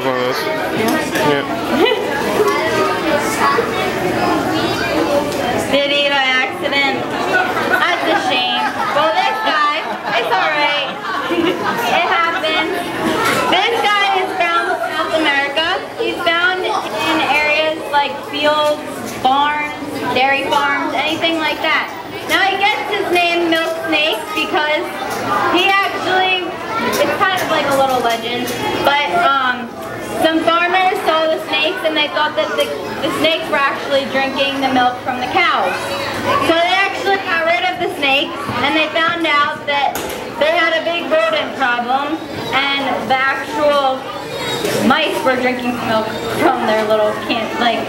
one of those. Yeah. Did he by accident? That's a shame. Well, this guy, it's alright. it happens. This guy is from South America. He's found in areas like fields, barns, dairy farms, anything like that. Now he gets his name Milk Snake because he actually, it's kind of like a little legend, but um, some farmers saw the snakes and they thought that the, the snakes were actually drinking the milk from the cows. So they actually got rid of the snakes and they found out that they had a big rodent problem and the actual mice were drinking milk from their little can like